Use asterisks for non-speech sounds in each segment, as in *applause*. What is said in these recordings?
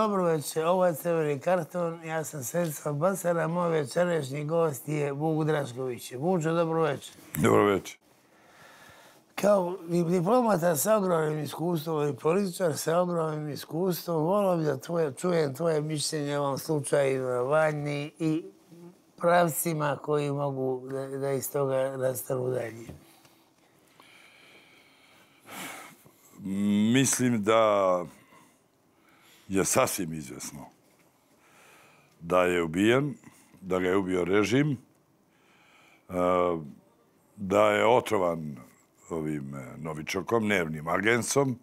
Dobro večer, ovo je crveni karton, ja sam Sredstva Basara, moj večerašnji gost je Vuk Drašković. Vučo, dobro večer. Dobro večer. Kao diplomata sa ogromnim iskustvom i političar sa ogromnim iskustvom, volio bi da tvoje, čujem tvoje mišljenje o ovom slučaju na Vanji i pravcima koji mogu da, da iz toga nastanu dalje. Mislim da je sasvim izvesno da je ubijen, da ga je ubio režim, e, da je otrovan ovim e, novičokom, nervnim agensom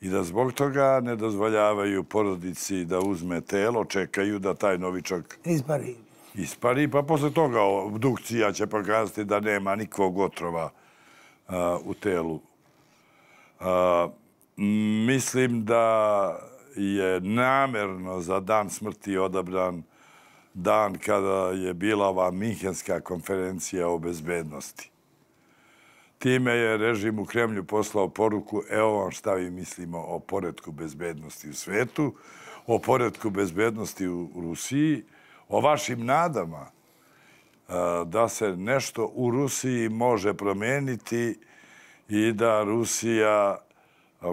i da zbog toga ne dozvoljavaju porodici da uzme telo, čekaju da taj novičok Ispari. ispari, pa posle toga obdukcija će pokazati da nema nikog otrova e, u telu. Mislim da je namerno za dan smrti odabran dan kada je bila ova Minhenska konferencija o bezbednosti. Time je režim u Kremlju poslao poruku, evo vam šta vi mislimo o poredku bezbednosti u svetu, o poredku bezbednosti u Rusiji, o vašim nadama e, da se nešto u Rusiji može promeniti i da Rusija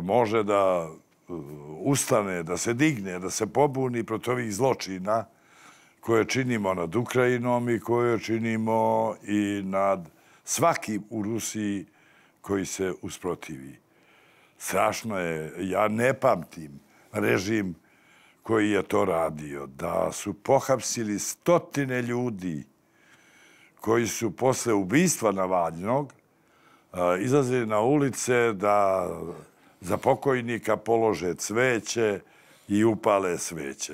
može da Uh, ustane, da se digne, da se pobuni protiv ovih zločina koje činimo nad Ukrajinom i koje činimo i nad svakim u Rusiji koji se usprotivi. Strašno je, ja ne pamtim režim koji je to radio, da su pohapsili stotine ljudi koji su posle ubistva Navalnog uh, izlazili na ulice da za pokojnika polože cveće i upale sveće.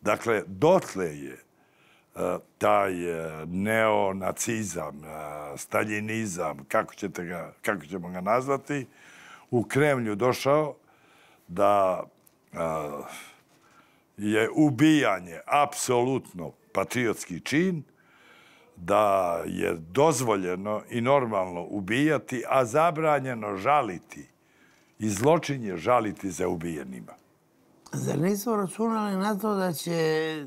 Dakle, dotle je e, taj e, neonacizam, e, staljinizam, kako, ćete ga, kako ćemo ga nazvati, u Kremlju došao da je ubijanje apsolutno patriotski čin, da je dozvoljeno i normalno ubijati, a zabranjeno žaliti i zločin žaliti za ubijenima. Zar nisu računali na to da će,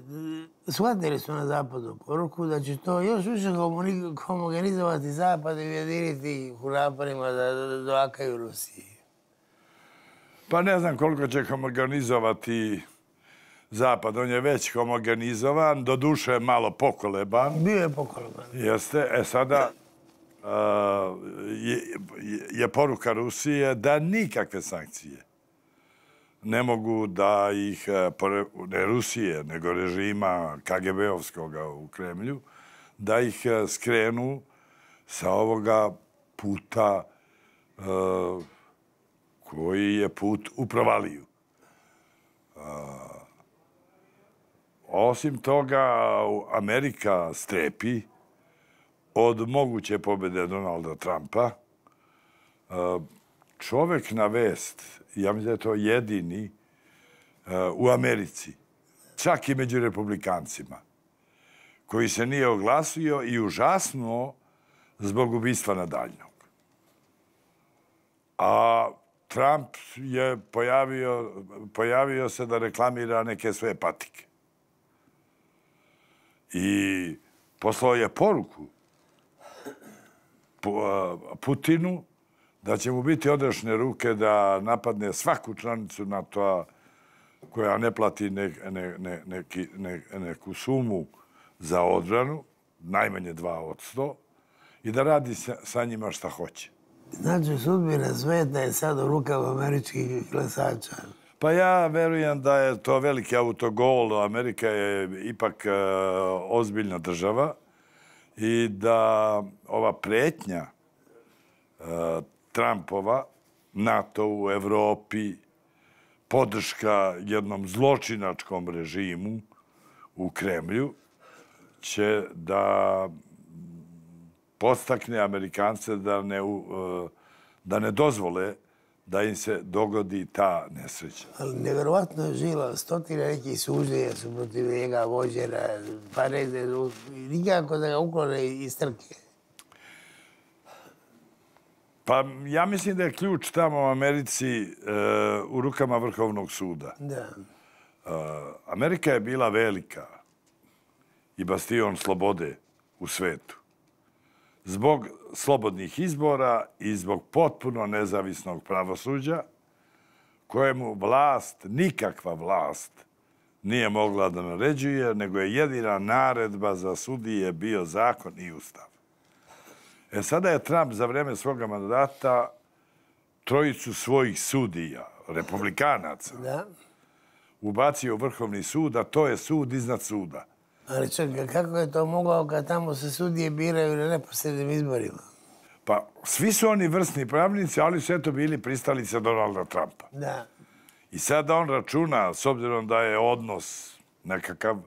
shvatili su na zapadu poruku, da će to još više homogenizovati zapad i ujediniti u naporima da doakaju Rusiji? Pa ne znam koliko će homogenizovati zapad. On je već homogenizovan, do duše malo pokoleban. Bio je pokoleban. Jeste. E sada, Eh, je je poruka Rusije da nikakve sankcije ne mogu da ih, eh, ne Rusije, nego režima KGB-ovskog u Kremlju, da ih eh, skrenu sa ovoga puta koji je put u provaliju. Osim toga, Amerika strepi, od moguće pobjede Donalda Trumpa, e, čovek na vest, ja mislim da je to jedini e, u Americi, čak i među republikancima, koji se nije oglasio i užasnuo zbog ubistva na daljnog. A Trump je pojavio, pojavio se da reklamira neke svoje patike. I poslao je poruku Putinu da će mu biti odrešne ruke da napadne svaku članicu NATO-a koja ne plati ne, ne, ne, neki, ne, neku sumu za odbranu, najmanje 2 od 100, i da radi sa, sa njima šta hoće. Znači, sudbina sveta je sad u rukama američkih glasača. Pa ja verujem da je to veliki autogol. Amerika je ipak uh, ozbiljna država i da ova pretnja uh, Trumpova, NATO u Evropi, podrška jednom zločinačkom režimu u Kremlju, će da postakne Amerikance da ne, uh, da ne dozvole da im se dogodi ta nesreća. Ali nevjerovatno je žila, stotine nekih suđenja su protiv njega vođena, pa negde, nikako da ga uklone iz trke. Pa ja mislim da je ključ tamo u Americi e, u rukama Vrhovnog suda. Da. Amerika je bila velika i bastion slobode u svetu. Zbog slobodnih izbora i zbog potpuno nezavisnog pravosuđa, kojemu vlast, nikakva vlast, nije mogla da naređuje, nego je jedina naredba za sudije bio zakon i ustav. E sada je Trump za vreme svoga mandata trojicu svojih sudija, republikanaca, Da. ubacio u Vrhovni sud, a to je sud iznad suda. Ali čekaj, kako je to mogao kad tamo se sudije biraju na neposrednim izborima? Pa svi su oni vrstni pravnici, ali su eto bili pristalice Donalda Trumpa. Da. I sad on računa, s obzirom da je odnos nekakav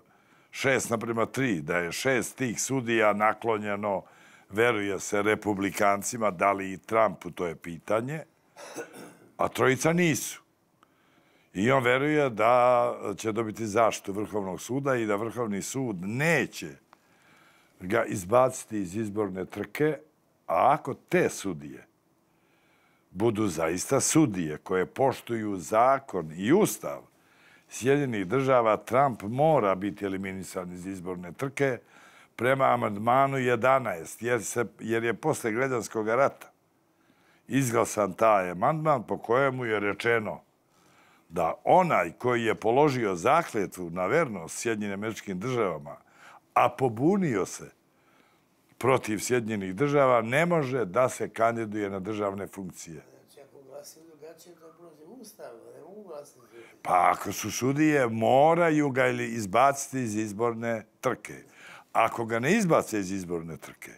šest naprema tri, da je šest tih sudija naklonjeno, veruje se, republikancima, da li i Trumpu, to je pitanje, a trojica nisu. I on veruje da će dobiti zaštitu Vrhovnog suda i da Vrhovni sud neće ga izbaciti iz izborne trke, a ako te sudije budu zaista sudije koje poštuju zakon i ustav Sjedinih država, Trump mora biti eliminisan iz izborne trke prema amandmanu 11, jer, se, jer je posle građanskog rata izglasan taj amandman po kojemu je rečeno da onaj koji je položio zakljetvu na vernost Sjedinjenim američkim državama, a pobunio se protiv Sjedinjenih država, ne može da se kandiduje na državne funkcije. Znači, ako glasi drugačije, to je protiv ustava, ne mogu glasiti. Pa ako su sudije, moraju ga ili izbaciti iz izborne trke. Ako ga ne izbace iz izborne trke,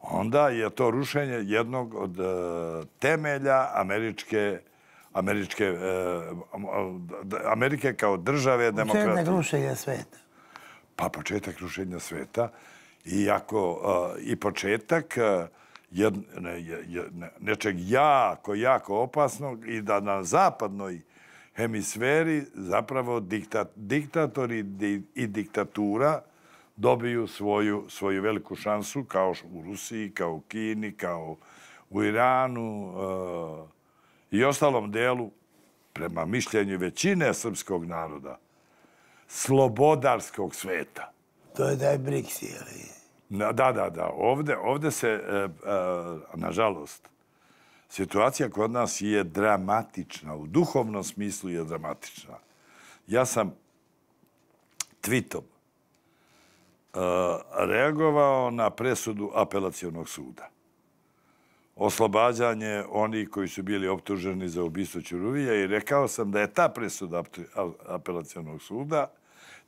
onda je to rušenje jednog od e, temelja američke američke, e, Amerike kao države Početak demokratije. rušenja sveta. Pa početak rušenja sveta i ako uh, i početak uh, jed, ne, je, ne, nečeg jako, jako opasnog i da na zapadnoj hemisferi zapravo diktat, diktatori di, i diktatura dobiju svoju, svoju veliku šansu kao u Rusiji, kao u Kini, kao u Iranu uh, i ostalom delu prema mišljenju većine srpskog naroda slobodarskog sveta. To je taj BRICS, jeli? Na- Da, da, da. Ovde, ovde se, e, e, nažalost, situacija kod nas je dramatična. U duhovnom smislu je dramatična. Ja sam tweetom e, reagovao na presudu apelacijonog suda. Oslobađanje onih koji su bili optuženi za ubistvo Ćuruvija i rekao sam da je ta presuda apte- apelacijonog suda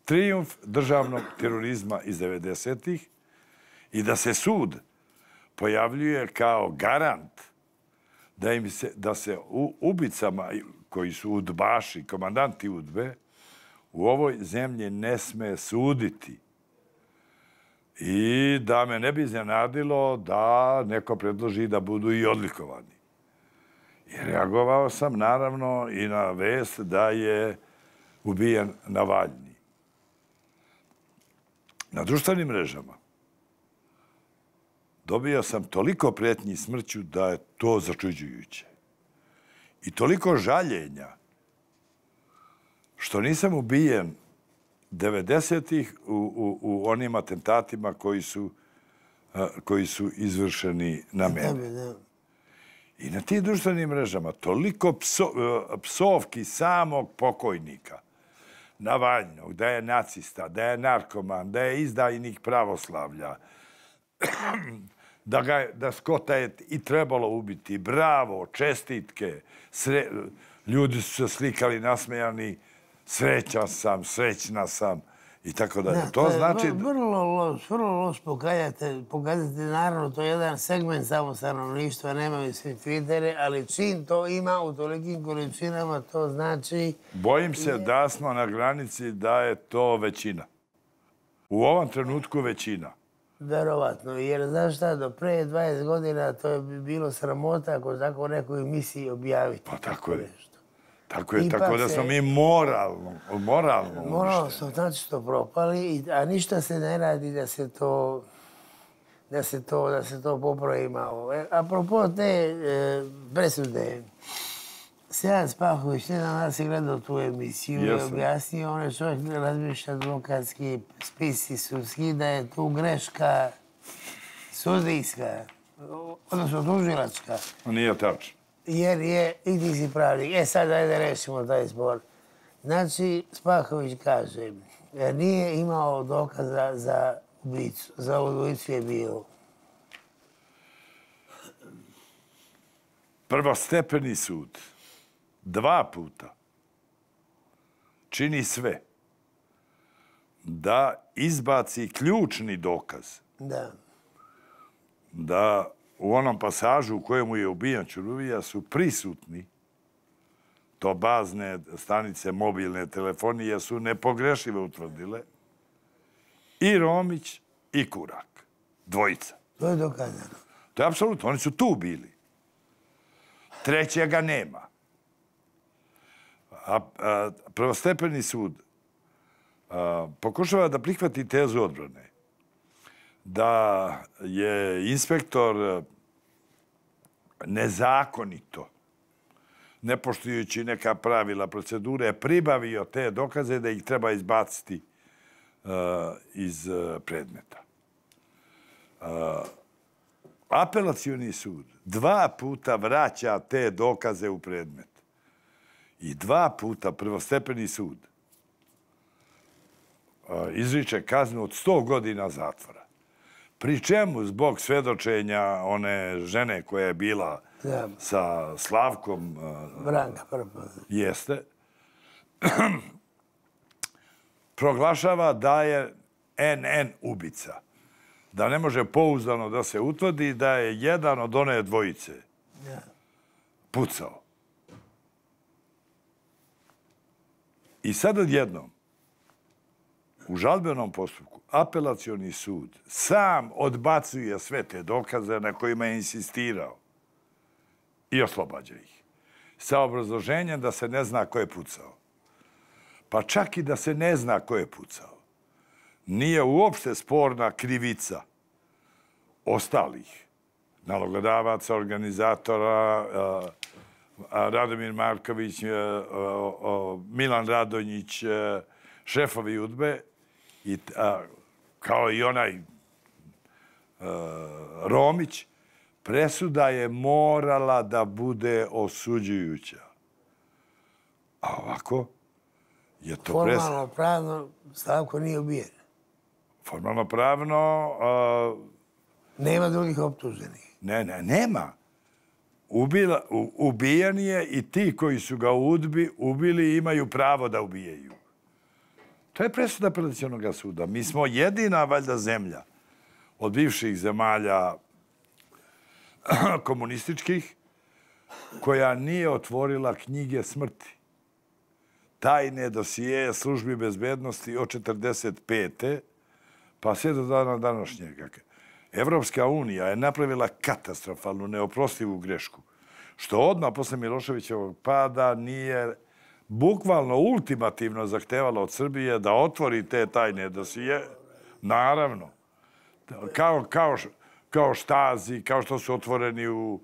trijumf državnog terorizma iz 90-ih i da se sud pojavljuje kao garant da, im se, da se u, ubicama koji su udbaši, komandanti udbe, u ovoj zemlji ne sme suditi. I da me ne bi iznenadilo da neko predloži da budu i odlikovani. I reagovao sam naravno i na vest da je ubijen Navalni. Na društvenim mrežama dobio sam toliko prijetnji smrću da je to začuđujuće. I toliko žaljenja što nisam ubijen 90-ih u, u, u onim atentatima koji su, a, koji su izvršeni na mene. Tebe, da. I na tim društvenim mrežama toliko pso, e, psovki samog pokojnika, Navalnog, da je nacista, da je narkoman, da je izdajnik pravoslavlja, da, ga, da Skota je i trebalo ubiti. Bravo, čestitke. Sre, ljudi su se slikali nasmejani. Srećan sam, srećna sam i tako dalje. Da, to znači... vr- vrlo loš, vrlo loš pokazatelj. Pokazatelj, naravno, to je jedan segment samo stanovništva, nemaju svi Twittere, ali čim to ima u tolikim količinama, to znači... Bojim se da smo na granici da je to većina. U ovom trenutku većina. Verovatno, jer znaš šta, do pre 20 godina to je bi bilo sramota ako tako nekoj emisiji objaviti. Pa tako je. nešto. Tako je, Ipak tako da se- smo mi moralno, moralno uništeni. smo znači što propali, i- a ništa se ne radi da se to da se to, da se to popravi malo. E, apropo te e, presude Sejan Spahović, ne znam da si gledao tu emisiju i objasnio, on je čovjek razmišlja advokatski spisi sudski, da je tu greška sudijska, odnosno tužilačka, Nije tačno. Jer je, i ti si pravnik. E sad, ajde rešimo taj spor. Znači, Spahović kaže, jer nije imao dokaza za ubicu, za ubicu je bio. Prvostepeni sud dva puta čini sve da izbaci ključni dokaz Da. da u onom pasažu u kojemu je ubijan Čuruvija su prisutni to bazne stanice mobilne telefonije su nepogrešive utvrdile i Romić i Kurak. Dvojica. To je dokazano. To je apsolutno. Oni su tu bili. Trećega nema. A, a prvostepeni sud a, pokušava da prihvati tezu odbrane da je inspektor nezakonito, nepoštujući neka pravila procedure, pribavio te dokaze da ih treba izbaciti eh, iz eh, predmeta. Eh, apelacioni sud dva puta vraća te dokaze u predmet. I dva puta prvostepeni sud izriče kaznu od 100 godina zatvora. Pri čemu zbog svedočenja one žene koja je bila Da. sa Slavkom Branka prvo. jeste, *clears throat* proglašava da je NN ubica. Da ne može pouzdano da se utvrdi da je jedan od one dvojice Da. pucao. I sad odjednom, u žalbenom postupku, apelacioni sud sam odbacuje sve te dokaze na kojima je insistirao i oslobađa ih. Sa obrazloženjem da se ne zna ko je pucao. Pa čak i da se ne zna ko je pucao. Nije uopšte sporna krivica ostalih nalogodavaca, organizatora, Radomir Marković, Milan Radonjić, šefovi udbe, i, kao i onaj a, Romić, presuda je morala da bude osuđujuća. A ovako je to presuda. Formalno, pravno, Slavko nije ubijen. Formalno pravno, a, Nema drugih optuženih. ne, ne, nema. Ubila, u, ubijan je i ti koji su ga udbi, ubili imaju pravo da ubijaju. To je presuda apelacijonog suda. Mi smo jedina, valjda, zemlja od bivših zemalja *clears throat* komunističkih koja nije otvorila knjige smrti. Tajne dosije službi bezbednosti od 45. pa sve do dana današnjega. Evropska unija je napravila katastrofalnu, neoprostivu grešku, što odmah posle Miloševićevog pada nije bukvalno ultimativno zahtevalo od Srbije da otvori te tajne dosije, naravno, kao, kao, kao štazi, kao što su otvoreni u,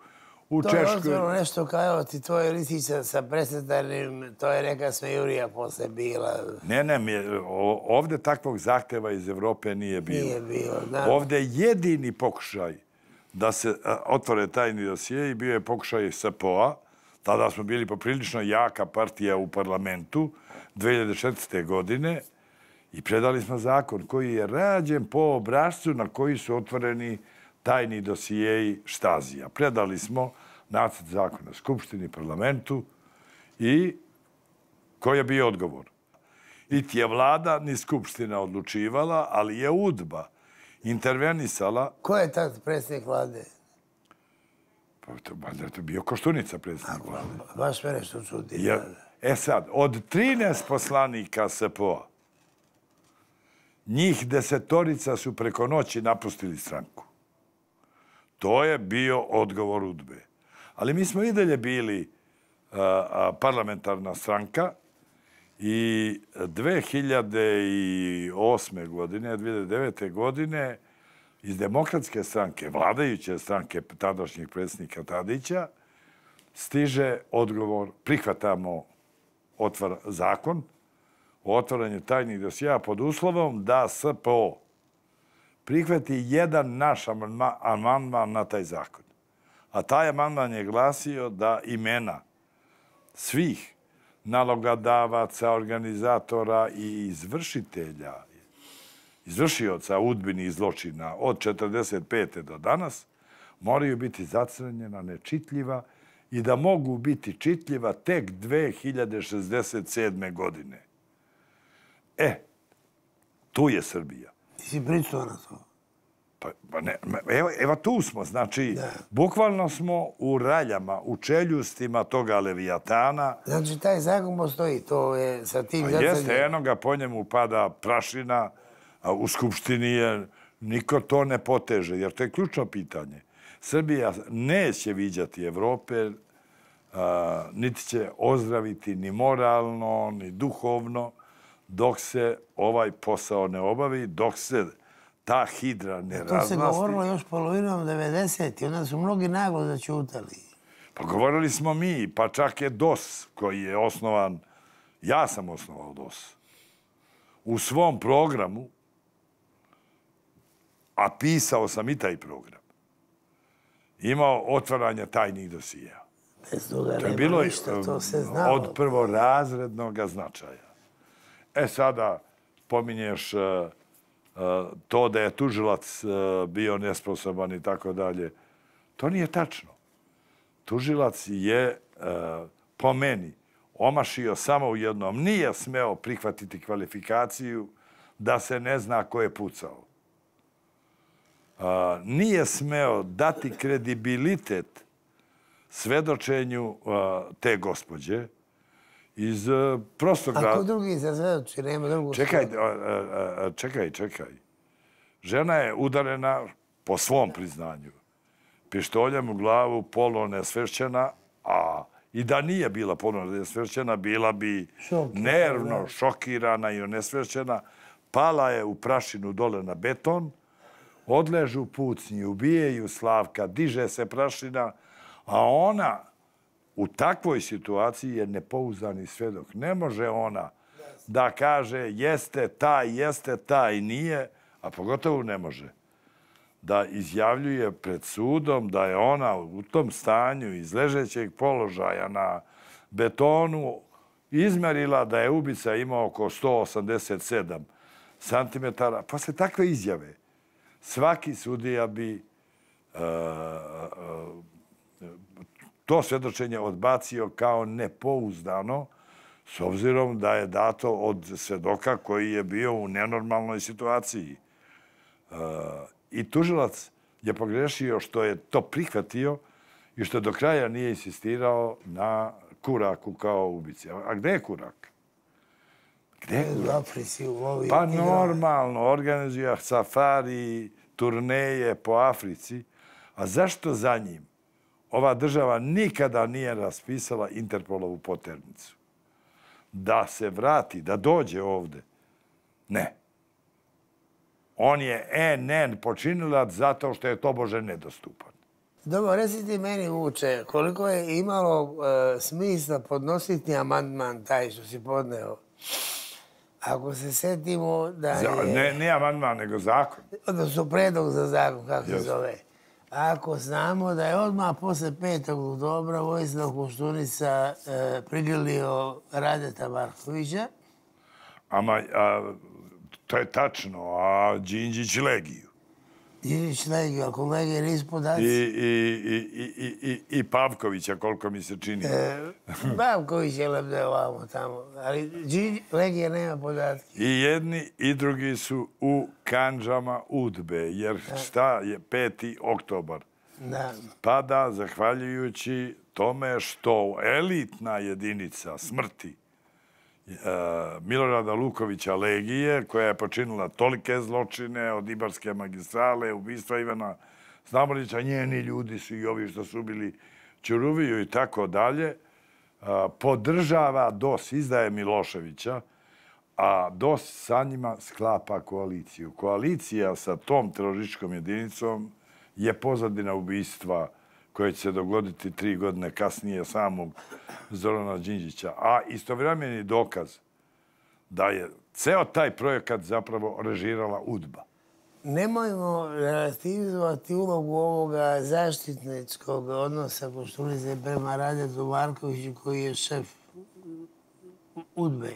u To je Češkoj. otvoreno nešto kao ti tvoj listića sa presretarnim, to je neka smejurija posle bila. Ne, ne, mi je- ovde takvog zahteva iz Evrope nije bilo. Nije bilo, da. Ovde jedini pokušaj da se otvore tajni dosije i bio je pokušaj SPO-a. Tada smo bili poprilično jaka partija u parlamentu 2016. godine i predali smo zakon koji je rađen po obrazcu na koji su otvoreni tajni dosijeji Štazija. Predali smo nacrt zakona Skupštini, parlamentu i koji je bio odgovor? Niti je vlada ni skupština odlučivala, ali je udba intervenisala, Ko je tad predsjednik vlade? Pa to, valjda je to bio Koštunica predsjednik vlade. Baš me nešto čudi. Je, e sad, od 13 poslanika SPO-a, njih desetorica su preko noći napustili stranku. To je bio odgovor udbe. Ali mi smo i dalje bili a, a, parlamentarna stranka i 2008. godine, 2009. godine iz demokratske stranke, vladajuće stranke tadašnjih predsjednika Tadića, stiže odgovor, prihvatamo otvor, zakon o otvaranju tajnih dosija pod uslovom da SPO prihvati jedan naš amandman na taj zakon. A taj amandman je glasio da imena svih nalogadavaca, organizatora i izvršitelja, izvršioca udbini zločina od 45. do danas, moraju biti zacrnjena, nečitljiva i da mogu biti čitljiva tek 2067. godine. E, tu je Srbija. Ti si pričao na to. Pa, pa ne, evo, evo tu smo, znači, da. bukvalno smo u raljama, u čeljustima toga levijatana. Znači, taj zakon postoji, to je sa tim... A jeste, eno ga po njemu pada prašina, a u Skupštini je, niko to ne poteže, jer to je ključno pitanje. Srbija neće viđati Evrope, a, niti će ozdraviti ni moralno, ni duhovno, dok se ovaj posao ne obavi, dok se ta hidra ne razvlasti. To se govorilo još polovinom 90. i onda su mnogi naglo začutali. Pa govorili smo mi, pa čak je DOS koji je osnovan, ja sam osnovao DOS, u svom programu, a pisao sam i taj program, imao otvaranje tajnih dosija. Bez toga nema bilo ništa, to se znalo. Od prvorazrednog značaja. E sada pominješ uh, to da je tužilac uh, bio nesposoban i tako dalje. To nije tačno. Tužilac je uh, po meni omašio samo u jednom. Nije smeo prihvatiti kvalifikaciju da se ne zna ko je pucao nije smeo dati kredibilitet svedočenju te gospođe iz prostog... A ko drugi za svedoči? Nema drugog čekaj, čekaj, čekaj. Žena je udarena po svom priznanju. Pištoljem u glavu, polo nesvešćena, a i da nije bila polo nesvešćena, bila bi nervno šokirana i nesvešćena. Pala je u prašinu dole na beton, odležu pucnji, ubijaju Slavka, diže se prašina, a ona u takvoj situaciji je nepouzani svedok. Ne može ona da kaže jeste taj, jeste taj, nije, a pogotovo ne može da izjavljuje pred sudom da je ona u tom stanju iz ležećeg položaja na betonu izmerila da je ubica imao oko 187 cm. Posle takve izjave, svaki sudija bi uh, uh, to svjedočenje odbacio kao nepouzdano, s obzirom da je dato od svedoka koji je bio u nenormalnoj situaciji. Uh, I tužilac je pogrešio što je to prihvatio i što do kraja nije insistirao na kuraku kao ubici. A gde je kurak? Gde je kurak? U Africi, u ovim... Pa normalno, organizuje safari, turneje po Africi, a zašto za njim ova država nikada nije raspisala Interpolovu poternicu? Da se vrati, da dođe ovde? Ne. On je NN počinilac zato što je to Bože nedostupan. Dobro, recite meni, Vuče, koliko je imalo e, smisla podnositi amandman taj što si podneo? Ako se setimo da je... Ne, ne amandman, nego zakon. Odnosno predlog za zakon, kako se zove. Ako znamo da je odmah posle 5. oktobra Vojislav Koštunica e, prigrlio Radeta Markovića. Ama, a, to je tačno, a Đinđić Legiju. Ilić Legiju, a kolege nisu podaci. I, i, i, i, i, I Pavkovića, koliko mi se čini. E, Pavković je lebde ovamo tamo, ali Legija nema podatke. I jedni i drugi su u kanđama udbe, jer šta je 5. oktobar? Da. Pada zahvaljujući tome što elitna jedinica smrti Milorada Lukovića Legije, koja je počinila tolike zločine od Ibarske magistrale, ubistva Ivana Znamorića, njeni ljudi su i ovi što su bili Čuruviju i tako dalje, podržava DOS, izdaje Miloševića, a DOS sa njima sklapa koaliciju. Koalicija sa tom terorističkom jedinicom je pozadina ubistva koje će se dogoditi tri godine kasnije samog Zorana Đinđića. A istovremeni dokaz da je ceo taj projekat zapravo režirala UDBA. Nemojmo relativizovati ulogu ovoga zaštitničkog odnosa Koštunice prema Radetu Markoviću koji je šef UDBE.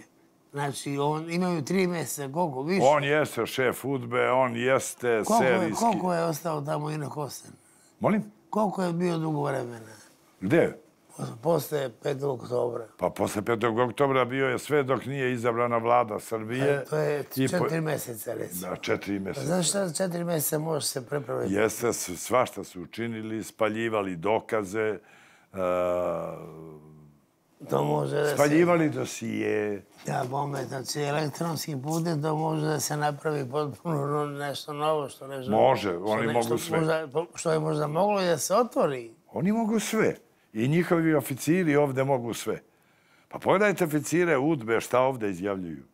Znači, on, imaju tri mjeseca, koliko više? On jeste šef UDBE, on jeste koliko serijski... Je, koliko je ostao tamo i na Kosten? Molim? Koliko je bio dugo vremena? Gde? Posle 5. oktobra. Pa posle 5. oktobra bio je sve dok nije izabrana vlada Srbije. E, to je četiri po... mjeseca, recimo. Da, četiri mjeseca. Znaš šta četiri mjeseca može se prepraviti? Jeste, svašta su učinili, spaljivali dokaze, uh, to može da spaljivali se... dosije. Da, bome, znači elektronskim putem to može da se napravi potpuno nešto novo što ne žele. Može, oni mogu sve. Možda, što je možda moglo da se otvori. Oni mogu sve. I njihovi oficiri ovde mogu sve. Pa pogledajte oficire UDBE šta ovde izjavljuju.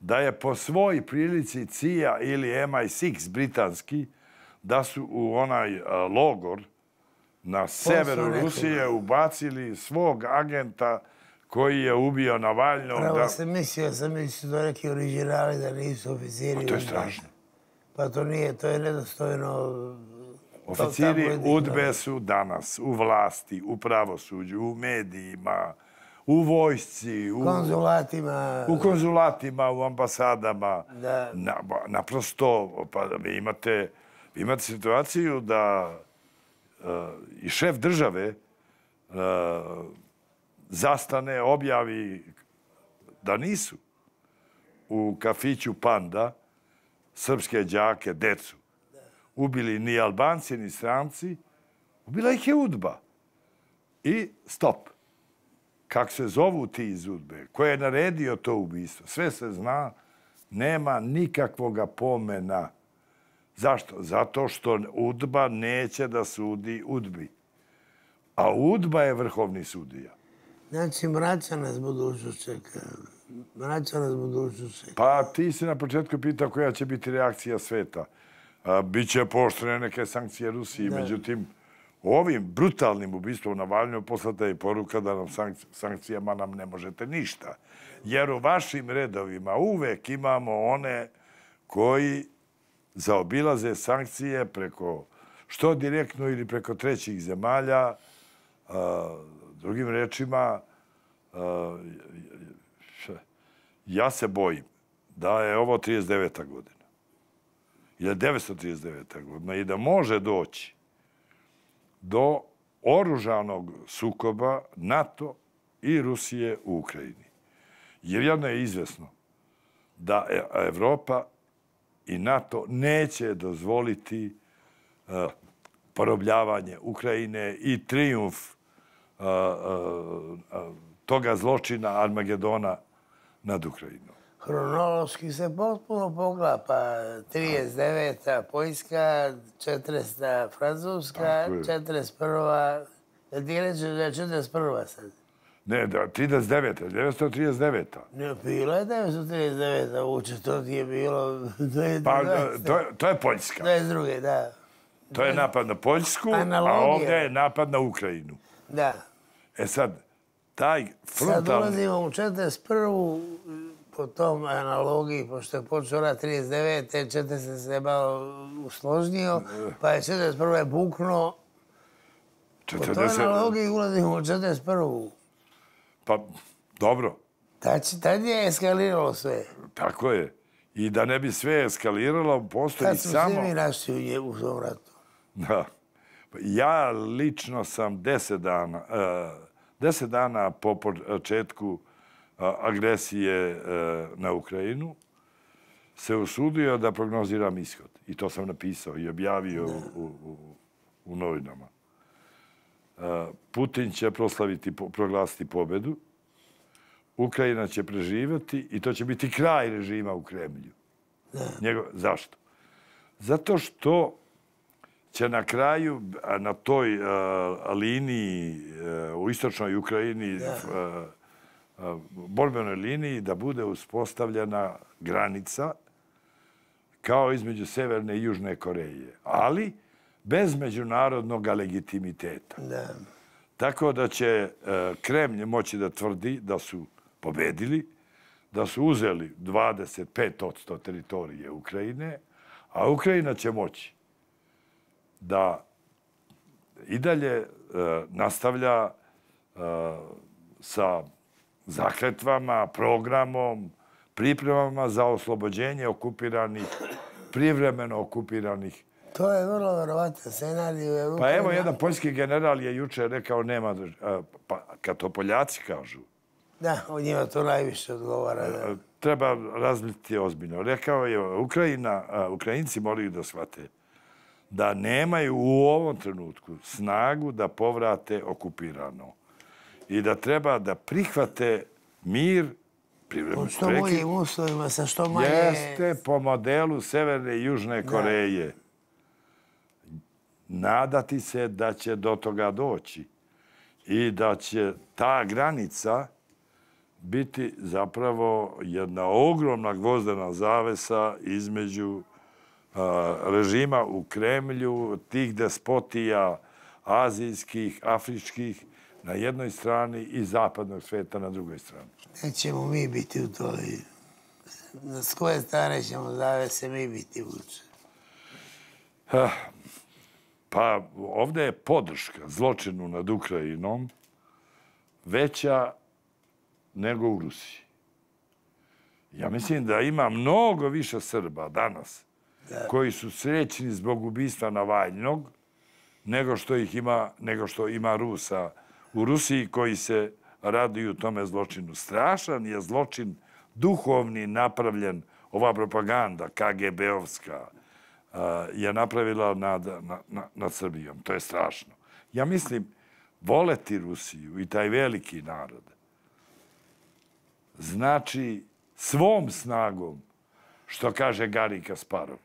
Da je po svoj prilici CIA ili MI6 britanski da su u onaj logor na severu Rusije ubacili svog agenta koji je ubio Navalno. Pravo da... sam mislio, sam mislio da neki originali da nisu oficiri. Pa to je strašno. Pa to nije, to je nedostojno Oficiri UDBE su danas u vlasti, u pravosuđu, u medijima, u vojsci, u konzulatima, u, konzulatima, u ambasadama. Da. Na, naprosto, pa vi imate, vi imate situaciju da i šef države uh, zastane, objavi da nisu u kafiću Panda srpske đake, decu ubili ni Albanci, ni stranci. Ubila ih je Udba. I stop. Kak se zovu ti iz Udbe? Ko je naredio to ubistvo? Sve se zna. Nema nikakvog pomena. Zašto? Zato što Udba neće da sudi Udbi. A Udba je vrhovni sudija. Znači, mraća nas budućnost čeka. Mraća nas budućnost čeka. Pa ti si na početku pitao koja će biti reakcija sveta biće pooštrene neke sankcije Rusiji. Međutim, ovim brutalnim ubistvom na Valjnju poslata je poruka da nam sankcijama nam ne možete ništa. Jer u vašim redovima uvek imamo one koji zaobilaze sankcije preko što direktno ili preko trećih zemalja. Drugim rečima, ja se bojim da je ovo 39. godina. 1939. godina i da može doći do oružanog sukoba NATO i Rusije u Ukrajini. Jer jedno je izvesno da e- Evropa i NATO neće dozvoliti uh, porobljavanje Ukrajine i triumf uh, uh, toga zločina Armagedona nad Ukrajinom hronološki se potpuno poklapa. 39. Poljska, 40. Francuska, 41. Ti reći da je 41. sad? Ne, da, 39. 1939. Ne, bilo *laughs* je 1939. Uče, to ti je bilo... Pa, to, to je Poljska. 22. da. To je napad na Poljsku, a ovdje je napad na Ukrajinu. Da. E sad, taj frontalni... Sad ulazimo u 41 po tom analogiji, pošto je počeo rat 39. 40. se malo usložnio, pa je 41. bukno. Po toj analogiji ulazimo u 41. Pa, dobro. Tad, tad je eskaliralo sve. Tako je. I da ne bi sve eskaliralo, postoji samo... Tad smo svi mi našli u, u svom ratu. Da. Ja lično sam deset dana, uh, deset dana po početku agresije e, na Ukrajinu, se usudio da prognoziram ishod. I to sam napisao i objavio u, u, u novinama. E, Putin će proslaviti, proglasiti pobedu, Ukrajina će preživati i to će biti kraj režima u Kremlju. Njego, zašto? Zato što će na kraju, na toj uh, liniji uh, u istočnoj Ukrajini, uh, borbenoj liniji da bude uspostavljena granica kao između Severne i Južne Koreje. Ali bez međunarodnog legitimiteta. Da. Tako da će e, Kremlj moći da tvrdi da su pobedili, da su uzeli 25% teritorije Ukrajine, a Ukrajina će moći da i dalje e, nastavlja e, sa zakletvama, programom, pripremama za oslobođenje okupiranih, privremeno okupiranih To je vrlo verovatan scenarij. jer Pa evo, jedan poljski general je juče rekao nema, a, pa kad to Poljaci kažu, Da, o njima to najviše odgovara. Da. treba razmisliti ozbiljno. Rekao je, Ukrajina, a, Ukrajinci moraju da shvate da nemaju u ovom trenutku snagu da povrate okupirano i da treba da prihvate mir, privremeno U što boljim uslovima, sa što manje... Jeste po modelu Severne i Južne Koreje. Nadati se da će do toga doći i da će ta granica biti zapravo jedna ogromna gvozdena zavesa između a, režima u Kremlju, tih despotija azijskih, afričkih na jednoj strani i zapadnog sveta na drugoj strani. Nećemo mi biti u toj... S koje strane ćemo zavese mi biti vuče? Pa ovdje je podrška zločinu nad Ukrajinom veća nego u Rusiji. Ja mislim da ima mnogo više Srba danas koji su srećni zbog ubistva Navaljnog nego što ih ima, nego što ima Rusa u Rusiji koji se raduju tome zločinu. Strašan je zločin duhovni napravljen, ova propaganda KGB-ovska, Eh, je napravila nad, na, na, nad Srbijom. To je strašno. Ja mislim, voleti Rusiju i taj veliki narod znači svom snagom, što kaže Gari Kasparov,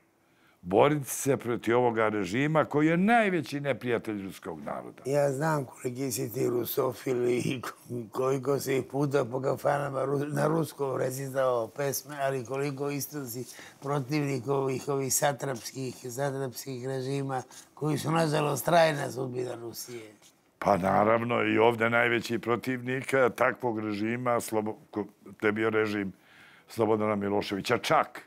boriti se protiv ovoga režima koji je najveći neprijatelj ruskog naroda. Ja znam koliki si ti rusofili i koliko si ih puta po kafanama na ruskom recitao pesme, ali koliko isto si protivnik ovih, ovih satrapskih, satrapskih režima koji su, nažalost, trajna sudbina Rusije. Pa naravno i ovdje najveći protivnik eh, takvog režima, slobo, to je bio režim Slobodana Miloševića. Čak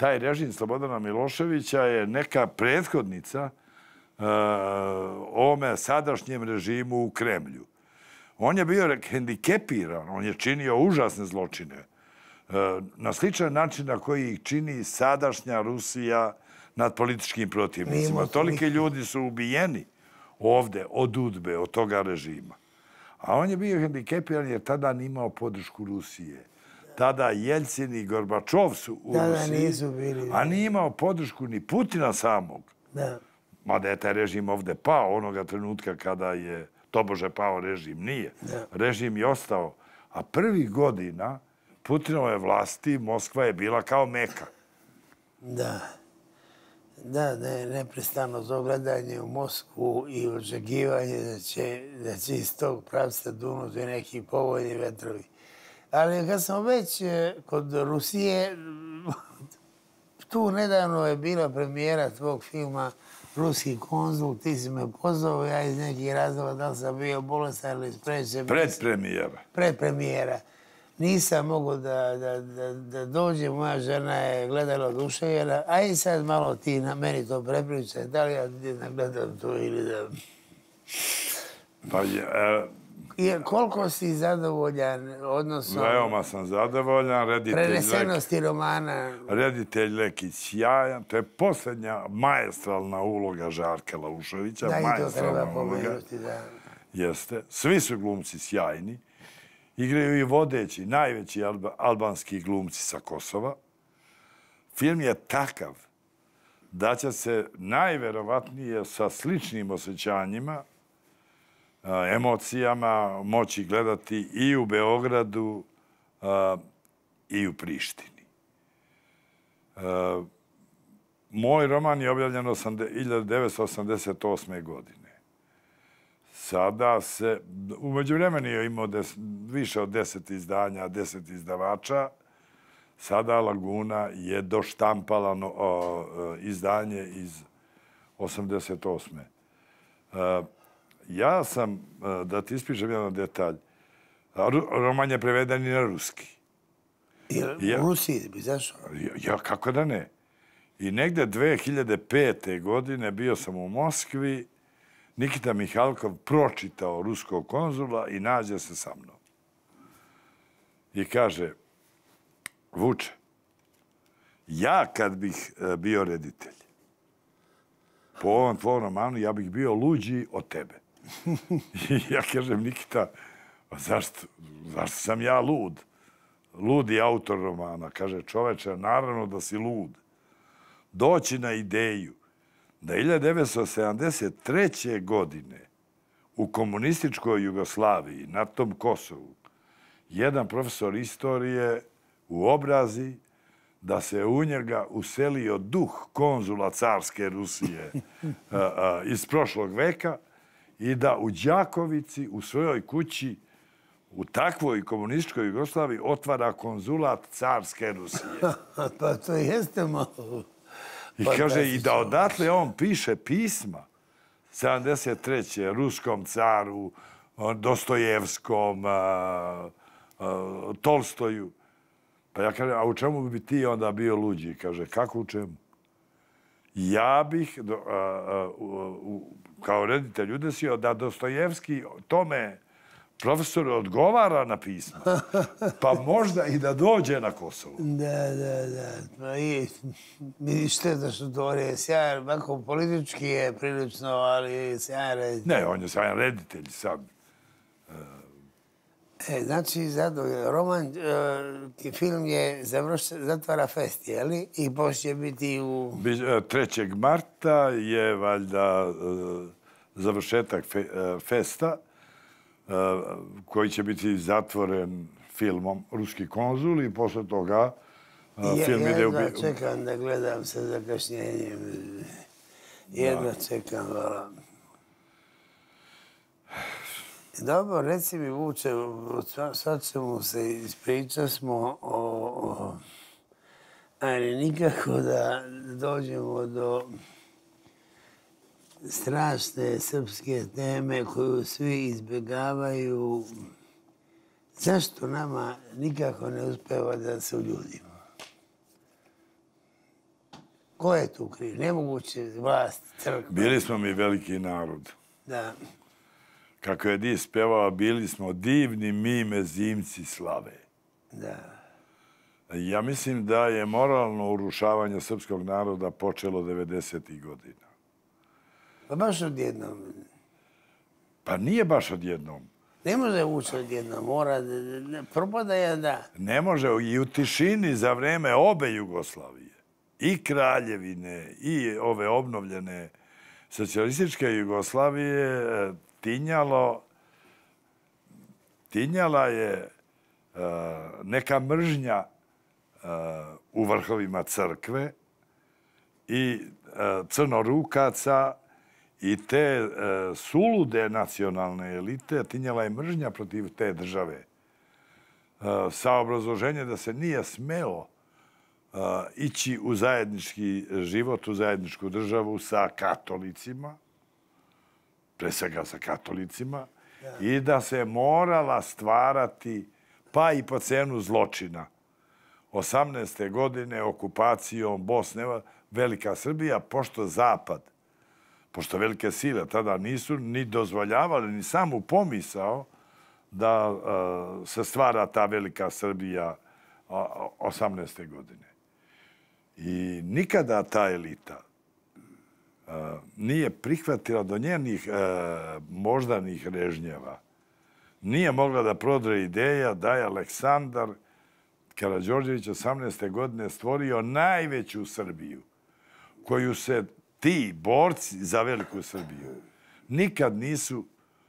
taj režim Slobodana Miloševića je neka prethodnica uh, ovome sadašnjem režimu u Kremlju. On je bio hendikepiran, on je činio užasne zločine. Uh, na sličan način na koji ih čini sadašnja Rusija nad političkim protivnicima. imao Toliki ljudi su ubijeni ovde od udbe, od toga režima. A on je bio hendikepiran jer tada nije imao podršku Rusije. Tada Jelcin i Gorbačov su u Tada Rusiji, nisu bili. a nije imao podršku ni Putina samog. Da. Mada je taj režim ovde pao onoga trenutka kada je tobože pao režim. Nije. Da. Režim je ostao. A prvih godina Putinove vlasti Moskva je bila kao Meka. Da. Da, ne, neprestano to gledanje u Moskvu i očekivanje da će, da će iz tog pravca dunuti neki povoljni vetrovi. Ali kad smo već eh, kod Rusije, tu nedavno je bila premijera tvog filma Ruski konzul, ti si me pozvao, ja iz nekih razloga da li sam bio bolestan ili sprečen. Predpremijera. Predpremijera. Nisam mogao da, da, da, da dođe, moja žena je gledala oduševljena, a i sad malo ti na meni to prepričaj, da li ja gledam to ili da... Pa e, I koliko si zadovoljan, odnosno veoma sam zadovoljan. Reditelj Lek, prenesenosti romana, reditelj Lekić sjajan. To je posljednja majestralna uloga Žarka Lauševića. da i to treba pomenuti, da. Jeste. Svi su glumci sjajni. Igraju i vodeći, najveći alba, albanski glumci sa Kosova. Film je takav da će se najverovatnije sa sličnim osjećanjima, emocijama moći gledati i u Beogradu i u Prištini. Moj roman je objavljen 1988. godine. Sada se, umeđu vremeni je imao des, više od deset izdanja, deset izdavača. Sada Laguna je doštampala no, o, izdanje iz 88. Uh, ja sam, uh, da ti ispišem jedan detalj, roman je preveden i na ruski. I u Rusiji bi zašao? Ja, kako da ne? I negde 2005. godine bio sam u Moskvi, Nikita Mihalkov pročitao ruskog konzula i nađe se sa mnom. I kaže, Vuče, ja kad bih e, bio reditelj, po ovom tvojom romanu, ja bih bio luđi od tebe. I *laughs* ja kažem, Nikita, zašto, zašto sam ja lud? Ludi autor romana. Kaže, čoveče, naravno da si lud. Doći na ideju da 1973. godine u komunističkoj Jugoslaviji, na tom Kosovu, jedan profesor istorije u obrazi da se u njega uselio duh konzula carske Rusije *laughs* iz prošlog veka i da u Đakovici, u svojoj kući, u takvoj komunističkoj Jugoslaviji otvara konzulat carske Rusije. *laughs* pa to jeste malo. I pa kaže i da odatle on piše pisma 73. ruskom caru, Dostojevskom, Tolstoju. Pa ja kažem, a u čemu bi ti onda bio luđi? Kaže, kako u čemu? Ja bih, kao reditelj, udesio da Dostojevski tome profesor odgovara na pisma, pa možda i da dođe na Kosovo. Da, da, da. Pa i, mi šteta što to je sjajan, ako politički je prilično, ali sjajan reditelj. Ne, on je sjajan reditelj sad. E, znači, zato, roman, e, film je zatvara fest, je li? I poslije biti u... 3. E, marta je valjda e, završetak fe, e, festa. Koji će biti zatvoren filmom Ruski konzul i posle toga film ide u... Jedva čekam da gledam sa zakašnjenjem. Jedva čekam, hvala. Dobro, reci mi, Vuče, sad ćemo se ispričati smo o... Ali nikako da dođemo do strašne srpske teme koju svi izbjegavaju. Zašto nama nikako ne uspeva da se uljudimo? Ko je tu kriv? Nemoguće vlast, crkva. Bili smo mi veliki narod. Da. Kako je Di spevao, bili smo divni mime zimci slave. Da. Ja mislim da je moralno urušavanje srpskog naroda počelo 90. godina. Pa baš odjednom. Pa nije baš odjednom. Ne može ući odjednom, mora da propada je da. Ne može i u tišini za vreme obe Jugoslavije, i Kraljevine, i ove obnovljene socijalističke Jugoslavije, tinjalo, tinjala je e, neka mržnja e, u vrhovima crkve i e, crnorukaca I te e, sulude nacionalne elite tinjala je mržnja protiv te države. E, sa obrazloženje da se nije smelo e, ići u zajednički život, u zajedničku državu sa katolicima, pre svega sa katolicima, i da se morala stvarati, pa i po cenu zločina, 18. godine okupacijom Bosne, Velika Srbija, pošto Zapad pošto velike sile tada nisu ni dozvoljavali, ni samu pomisao da se stvara ta velika Srbija 18. godine. I nikada ta elita nije prihvatila do njenih e, moždanih režnjeva. Nije mogla da prodre ideja da je Aleksandar Karadžorđević 18. godine stvorio najveću Srbiju koju se ti borci za Veliku Srbiju nikad nisu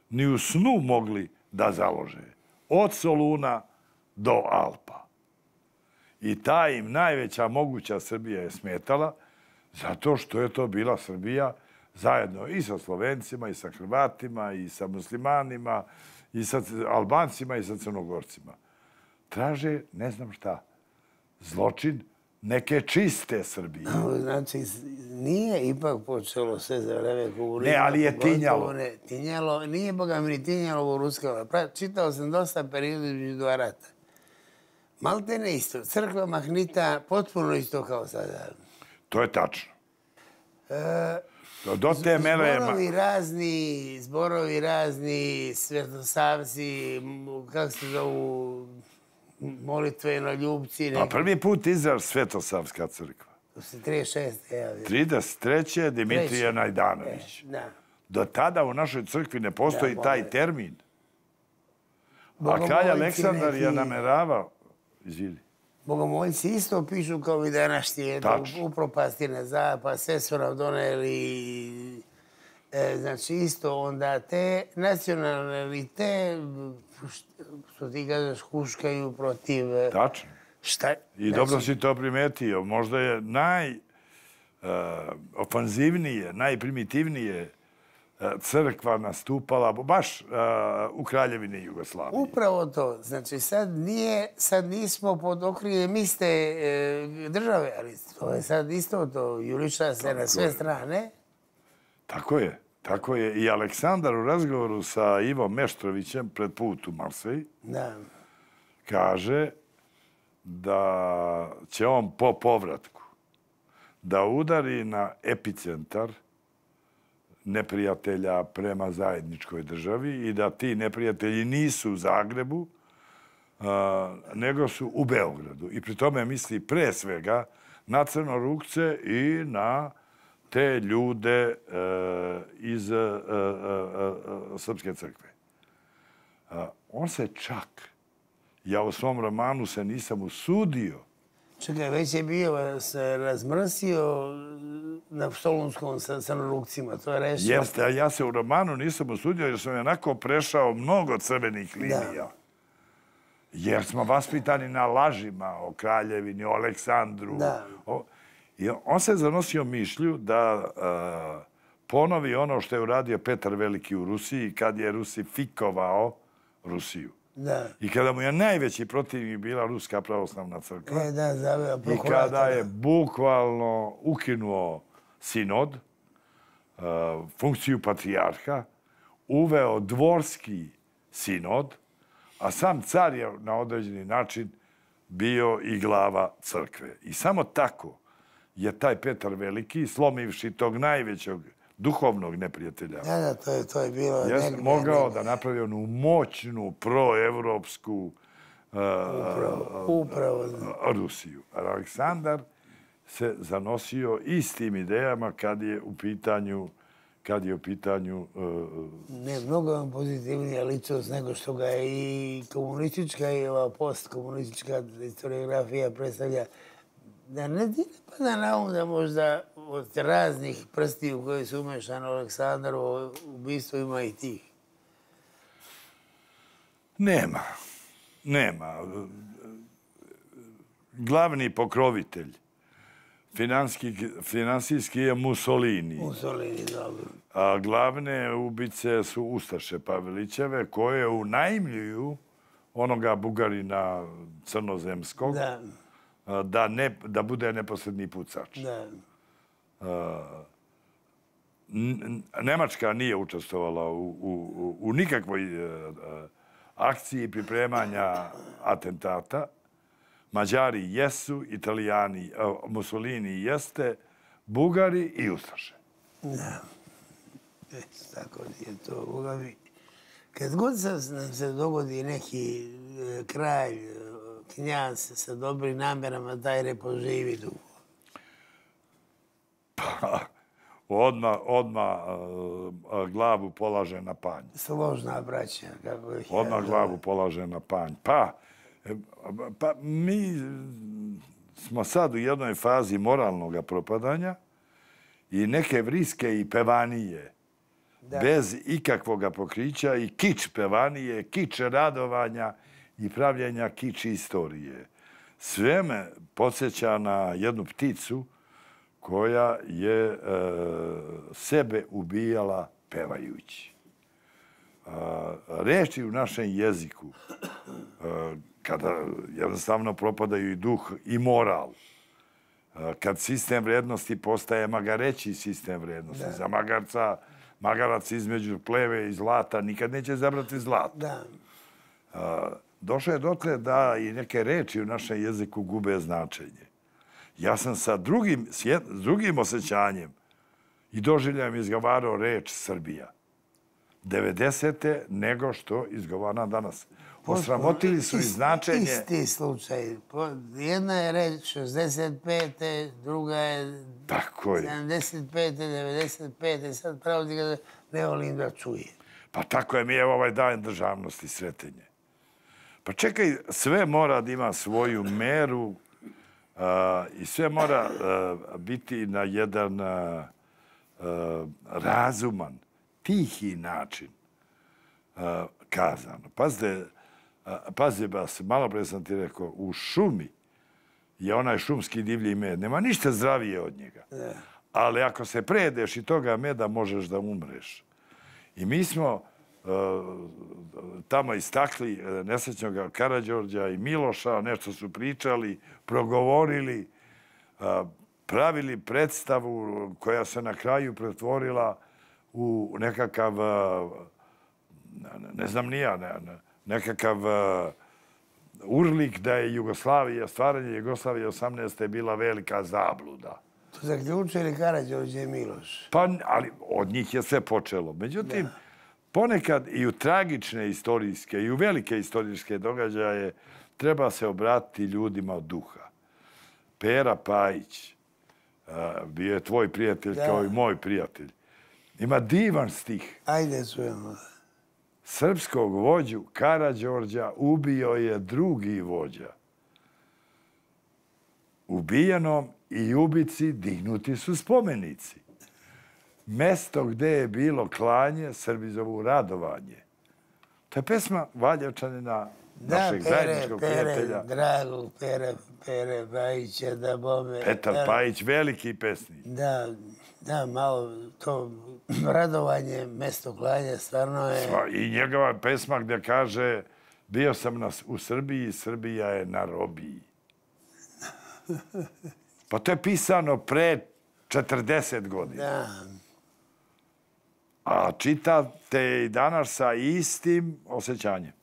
ni u snu mogli da založe. Od Soluna do Alpa. I ta im najveća moguća Srbija je smetala zato što je to bila Srbija zajedno i sa Slovencima, i sa Hrvatima, i sa muslimanima, i sa Albancima, i sa Crnogorcima. Traže, ne znam šta, zločin neke čiste Srbije. *laughs* Znači, nije ipak počelo sve za vreme komunizma. Ne, ali je tinjalo. Ne, tinjalo. Nije, boga mi, tinjalo u. Pra- Čitao sam dosta perioda između dva rata. Malte ne isto. Crkva Mahnita potpuno isto kao sada. To je tačno. E, Do, do te mere... Zborovi razni, zborovi razni, svetosavci, kako se zovu, molitveno ljubci, Pa neki, prvi put Izrael Svetosavska crkva. to se 36. javio. 33. Dimitrije. Najdanović. Da. Do tada u našoj crkvi ne postoji Da, taj termin. A kralj Aleksandar je neki- nameravao... Izvili. Bogomoljci isto pišu kao i današnji, eto, Tačno. upropasti na zapad, sve su nam doneli, e, znači isto onda te nacionalne elite, što ti kažeš, huškaju protiv... e, Tačno. Šta? I dobro si to primetio. Možda je naj uh, ofanzivnije, najprimitivnije crkva nastupala baš uh, u Kraljevini Jugoslavije. Upravo to. Znači, sad, nije, sad nismo pod okriljem iste e, države, ali to je sad isto to. Juliša se na sve je. strane. Tako je. Tako je. I Aleksandar u razgovoru sa Ivom Meštrovićem pred put u Marsej Da. kaže da će on po povratku da udari na epicentar neprijatelja prema zajedničkoj državi i da ti neprijatelji nisu u Zagrebu, a, nego su u Beogradu. I pri tome misli pre svega na crnorukce i na te ljude e, iz e, e, e Srpske crkve. On se čak, ja u svom romanu se nisam usudio, Čekaj, već je bio se razmrsio na Solunskom sa, sa narukcima. To je rešio. Jeste, a ja se u romanu nisam usudio jer sam onako prešao mnogo crvenih linija. Jer smo vaspitani na lažima o Kraljevini, o Aleksandru. Da. O, I on se zanosio mišlju da uh, ponovi ono što je uradio Petar Veliki u Rusiji kad je rusifikovao Rusiju. Da. I kada mu je najveći protivnik bila Ruska pravoslavna crkva. E, da, zaveo I kada je bukvalno ukinuo sinod, uh, funkciju patrijarha, uveo dvorski sinod, a sam car je na određeni način bio i glava crkve. I samo tako je taj Petar Veliki, slomivši tog najvećeg duhovnog neprijatelja, Da, da, to je, to je bilo... je negdje, mogao da napravi onu moćnu proevropsku uh, Upravo, upravo. Rusiju. A Aleksandar se zanosio istim idejama kad je u pitanju kad je u pitanju uh, Ne, mnogo vam pozitivnija ličnost nego što ga je i komunistička i ova postkomunistička historiografija predstavlja. Da ne ne pada na um da možda od raznih prsti u koje su umešano Aleksandrovo ubistvo ima i tih. nema. Nema. Glavni pokrovitelj finansijski je Mussolini. Mussolini, dobro. A glavne ubice su Ustaše Pavelićeve koje unajmljuju onoga Bugarina crnozemskog Da, da, ne, da bude neposredni pucač. da. Nemačka nije učestvovala u, u, u- nikakvoj e, e, akciji pripremanja atentata. Mađari jesu, Italijani, e, Mussolini jeste, Bugari i Ustaše. Da. E, tako je to, Boga mi. Kad god se, nam se dogodi neki kralj, knjaz sa dobrim namjerama, daj repoživi dugo. Odma, odma e, glavu polaže na panj. Složna braća, kako ih Odmah ja glavu polaže na panj. Pa, e, pa mi smo sad u jednoj fazi moralnog propadanja i neke vriske i pevanije Da. bez ikakvoga pokrića i kič pevanije, kič radovanja i pravljenja kič istorije. Sve me podsjeća na jednu pticu koja je e, sebe ubijala pevajući. A, reči u našem jeziku, a, kada jednostavno propadaju i duh i moral, kad sistem vrednosti postaje magareći sistem vrednosti. Za magarca, magarac između pleve i zlata nikad neće zabrati zlato. Da. Došlo je dotle da i neke reči u našem jeziku gube značenje. Ja sam sa drugim, s drugim osjećanjem i doživljajem izgovarao reč Srbija. 90. nego što izgovara danas. Osramotili su i značenje... Isti slučaj. Jedna je reč 65. druga je... Tako je. 75. 95. Sad pravo ti ga ne volim da čuje. Pa tako je mi je ovaj dan državnosti sretenje. Pa čekaj, sve mora da ima svoju meru i sve mora biti na jedan razuman, tihi način kazano. Pazite, pazi se, malo pre sam ti rekao, u šumi je onaj šumski divlji med. Nema ništa zdravije od njega. Ali ako se prejedeš i toga meda, možeš da umreš. I mi smo tamo istakli e, nesrećnog Karadžorđa i Miloša, nešto su pričali, progovorili, pravili predstavu koja se na kraju pretvorila u nekakav, ne znam nija, nekakav urlik da je Jugoslavija, stvaranje Jugoslavije 18. je bila velika zabluda. To zaključili Karadžorđe i Miloš. Pa, ali od njih je sve počelo. Međutim, ponekad i u tragične istorijske i u velike istorijske događaje treba se obratiti ljudima od duha. Pera Pajić, bio je tvoj prijatelj kao i moj prijatelj. Ima divan stih. Ajde, čujemo. Srpskog vođu Karađorđa ubio je drugi vođa. Ubijenom i ubici dignuti su spomenici mesto gde je bilo klanje, Srbi zovu radovanje. To je pesma Valjevčanina, našeg zajedničkog prijatelja. Da, Pere, dragog Pere, Pere Pajića, da bome... Petar Pajić, veliki pesnik. Da, da, malo to radovanje, mesto klanje, stvarno je... I njegova pesma gdje kaže bio sam nas u Srbiji, Srbija je na robiji. Pa to je pisano pre 40 godina. Da, A čitate i danas sa istim osjećanjem.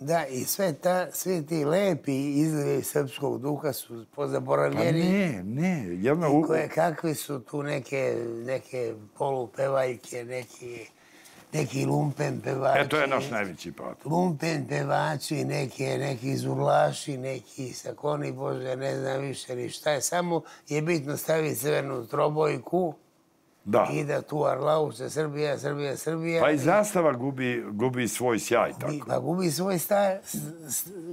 Da, i sve ta, svi ti lepi izgledi srpskog duha su pozaboravljeni. Pa ne, ne. Jedno... I koje, kakvi su tu neke, neke polupevaljke, neki, neki lumpen pevači. E, to je naš najveći pat. Lumpen pevači, neke, neki zurlaši, neki sakoni, bože, ne znam više ni šta je. Samo je bitno staviti crvenu trobojku Da. I da tu Arlauce, Srbija, Srbija, Srbija. Pa i zastava gubi, gubi svoj sjaj, tako. Pa gubi svoj staj.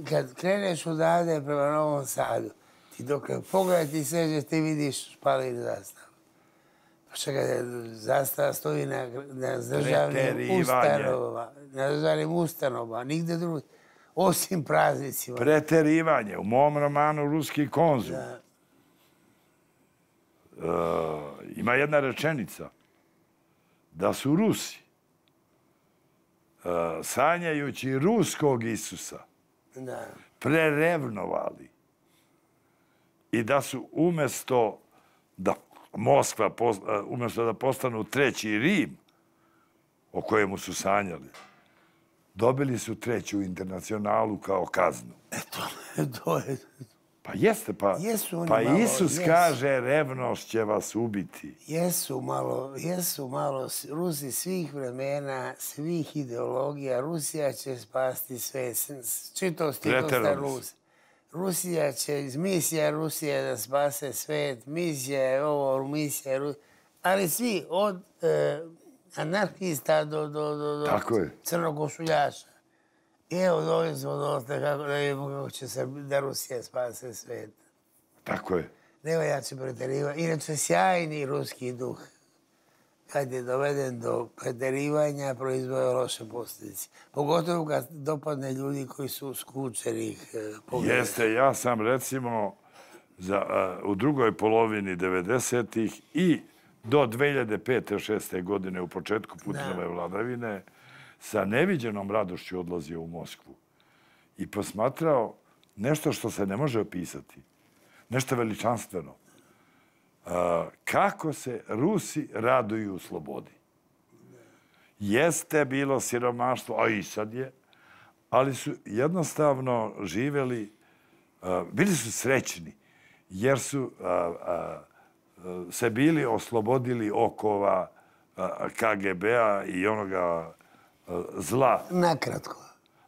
Kad kreneš odavde prema Novom Sadu, ti dok pogledaj ti seđeš, ti vidiš špali zastava. Pa čekaj, zastava stoji na, na državnim ustanovama. Na državnim ustanovama, nigde drugi. Osim praznicima. Preterivanje. U mom romanu Ruski konzum. Da. Uh, ima jedna rečenica da su Rusi uh, sanjajući ruskog Isusa da. prerevnovali i da su umjesto da Moskva uh, umjesto da postanu treći Rim o kojemu su sanjali dobili su treću internacionalu kao kaznu. Eto, *laughs* to je Pa jeste, pa, jesu pa malo, Isus jesu. kaže revnost će vas ubiti. Jesu malo, jesu malo Rusi svih vremena, svih ideologija. Rusija će spasti sve. Čito stikosta Rus. Rusija će, misija Rusija da spase svet, misija je ovo, misija je Rusija. Ali svi, od e, anarhista do, do, do, do Tako je. I evo, dođe smo do te kako da vidimo kako će se da Rusija spase svet. Tako je. Nema ja ću preterivati. Inače, sjajni ruski duh. Kad je doveden do preterivanja, proizvoje loše posljedice. Pogotovo kad dopadne ljudi koji su skučenih pogleda. Jeste, ja sam recimo za, uh, u drugoj polovini 90-ih i do 2005. 6. godine u početku Putinove vladavine, sa neviđenom radošću odlazio u Moskvu i posmatrao nešto što se ne može opisati. nešto veličanstveno. E, kako se Rusi raduju u slobodi. Jeste bilo siromaštvo, a i sad je, ali su jednostavno živeli, e, bili su srećni, jer su e, se bili oslobodili okova KGB-a i onoga zla. Nakratko.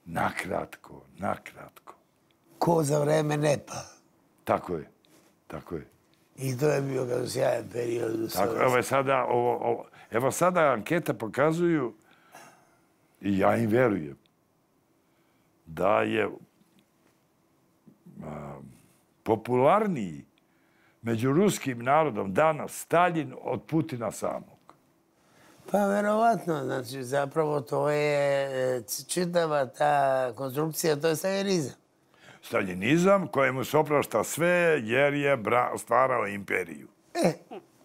Nakratko, nakratko. Ko za vreme nepa. Tako je, tako je. I to je bio kao sjajan period. Tako, evo je sada, ovo, ovo, evo sada ankete pokazuju, i ja im verujem, da je a, popularniji među ruskim narodom danas Stalin od Putina samog. Pa verovatno, znači zapravo to je e, čitava ta konstrukcija, to je stalinizam. Stalinizam kojemu se oprašta sve jer je bra, stvarao imperiju. E,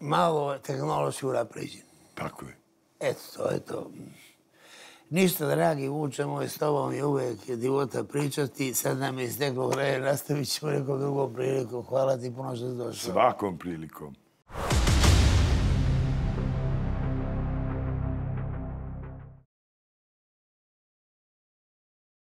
malo tehnološki unapređen. Tako je. Eto, to je to. Ništa, dragi Vuče moj, s tobom je uvek divota pričati. Sad nam je isteklo vreme, nastavit ćemo nekom drugom prilikom. Hvala ti puno što si došao. Svakom prilikom.